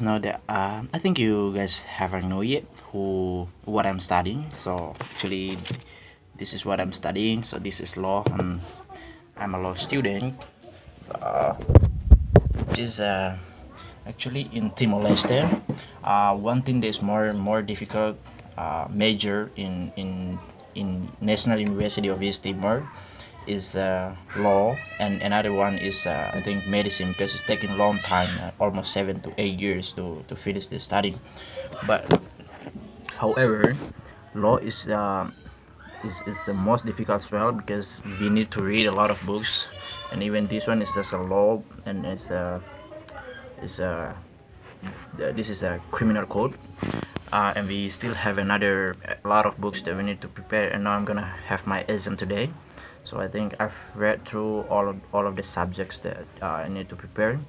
know that uh, I think you guys haven't know yet who what I'm studying. So actually this is what I'm studying. So this is law. And I'm a law student. So this uh, actually in Timor-Leste. Uh, one thing that's more more difficult uh, major in in in National University of East Timor is uh, law and another one is uh, I think medicine because it's taking a long time uh, almost seven to eight years to, to finish the study. But however law is, uh, is is the most difficult as well because we need to read a lot of books and even this one is just a law and it's a it's a this is a criminal code uh, and we still have another lot of books that we need to prepare and now I'm gonna have my exam today so I think I've read through all of all of the subjects that uh, I need to prepare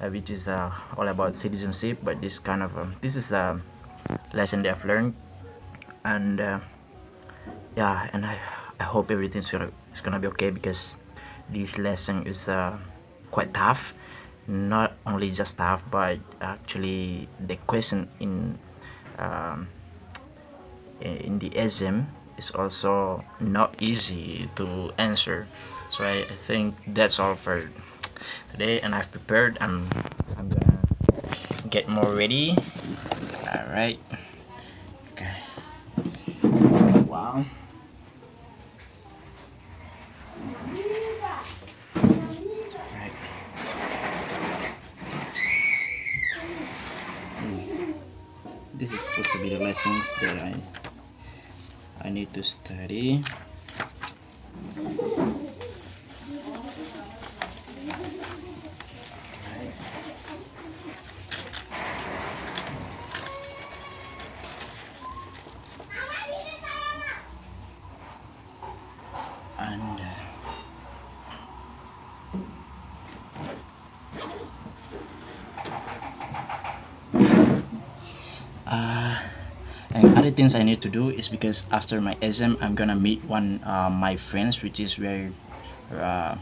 uh, which is uh, all about citizenship but this kind of um, this is a lesson that I've learned. And yeah and I, I hope everything's gonna is gonna be okay because this lesson is quite tough. Not only just tough but actually the question in um, in the exam is also not easy to answer. So I, I think that's all for today and I've prepared I'm, I'm gonna get more ready. All right okay. Wow. This is supposed to be the lessons that I I need to study things I need to do is because after my exam I'm gonna meet one uh, my friends which is we're uh,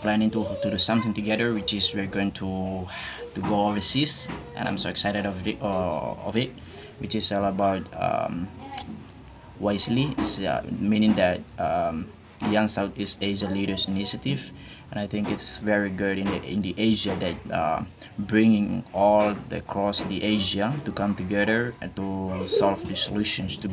planning to, to do something together which is we're going to to go overseas. And I'm so excited of it, uh, of it which is all about um, YSEALI. Is uh, meaning that um, Young Southeast Asia Leaders Initiative and I think it's very good in the in the Asia that uh, bringing all across the Asia to come together and to solve the solutions to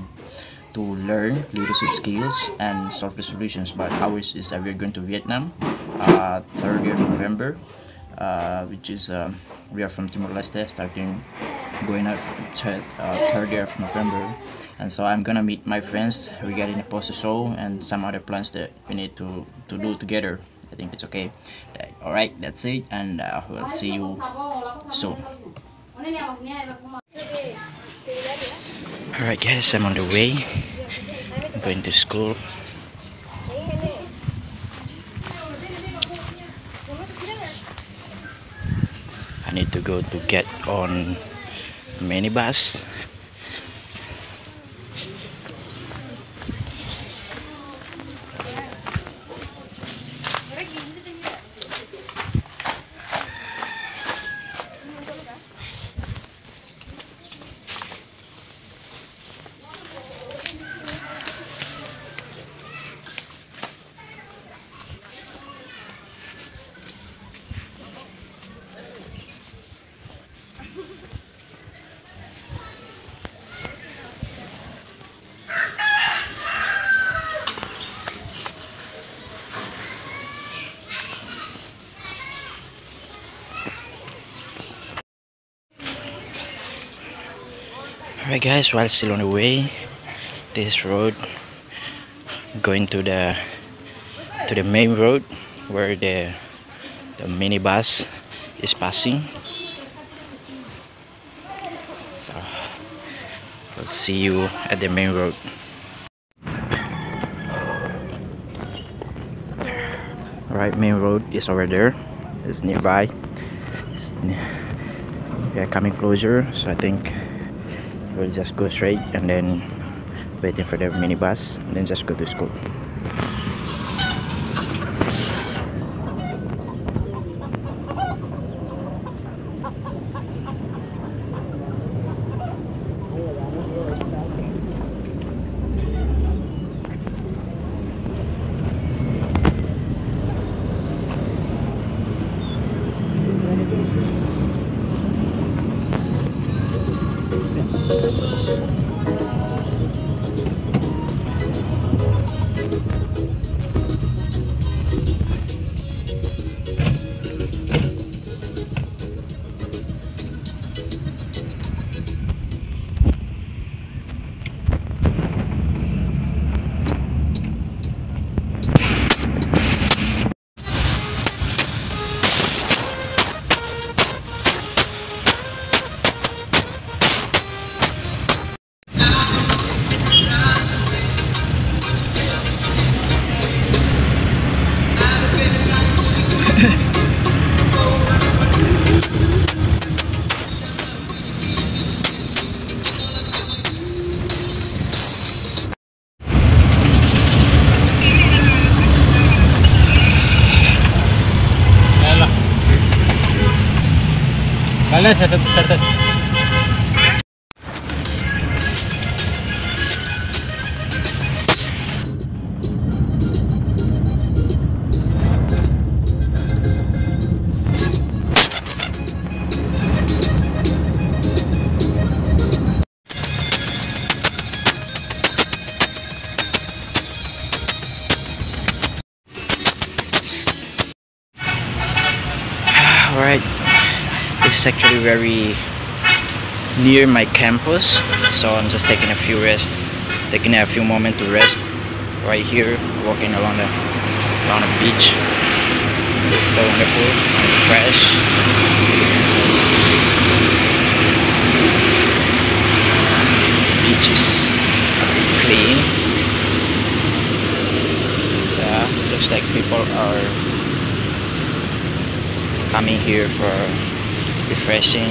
to learn leadership skills and solve the solutions. But ours is that we're going to Vietnam uh, 3rd of November uh, which is uh, we are from Timor-Leste starting going out to uh, 3rd of November. And so I'm gonna meet my friends. Regarding the poster show and some other plans that we need to to do together. I think it's okay. All right that's it. And uh, we'll see you soon. All right guys I'm on the way. I'm going to school. I need to go to get on minibus Alright guys, while still on the way, this road going to the to the main road where the the minibus is passing. So we'll see you at the main road. Alright, main road is over there. It's nearby. We are coming closer, so I think we'll just go straight and then waiting for the minibus and then just go to school Alright, this is actually very near my campus, so I'm just taking a few rest, taking a few moments to rest right here, walking along the along the beach. It's so wonderful and fresh. Beach is clean. Yeah, looks like people are coming here for refreshing.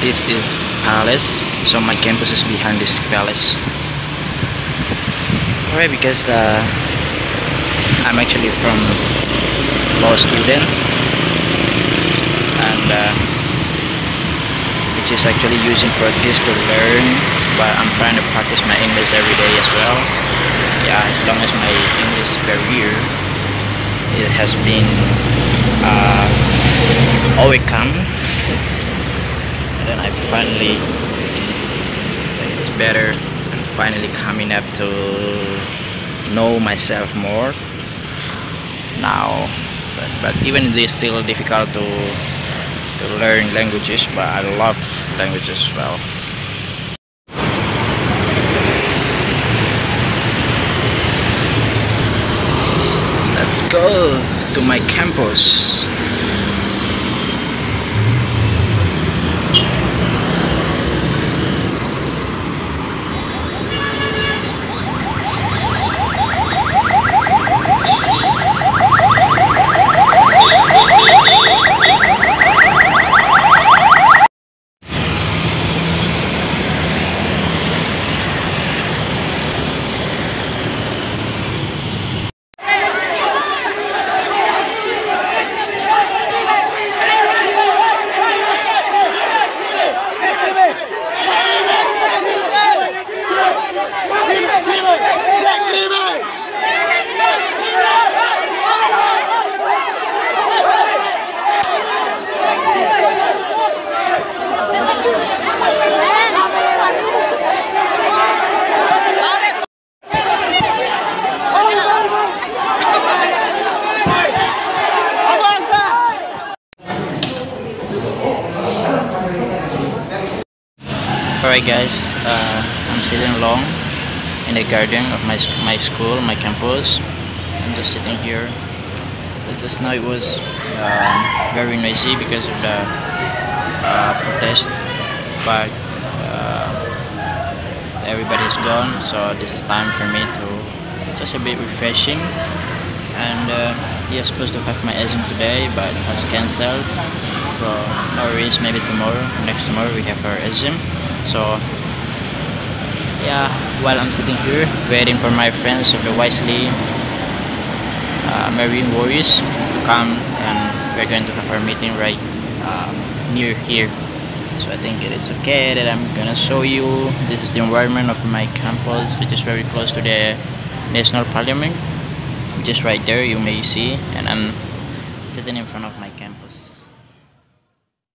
This is palace, so my campus is behind this palace. Alright, because uh, I'm actually from law students, and uh, which is actually using practice to learn. But I'm trying to practice my English every day as well. Yeah, as long as my English career it has been uh, overcome and then I finally it's better finally coming up to know myself more now. But even it is still difficult to to learn languages but I love languages as well. Let's go to my campus Alright guys, uh, I'm sitting along in the garden of my, my school, my campus. I'm just sitting here. But now it was um, very noisy because of the uh, protest, but uh, everybody's gone, so this is time for me to just a bit refreshing. And uh, yeah, supposed to have my exam today, but has cancelled. So no worries, maybe tomorrow, next tomorrow we have our exam. So yeah, while I'm sitting here waiting for my friends of the YSEALI uh, Marine Warriors to come and we're going to have our meeting right um, near here. So I think it is okay that I'm gonna show you. This is the environment of my campus, which is very close to the National Parliament. Just right there, you may see, and I'm sitting in front of my campus.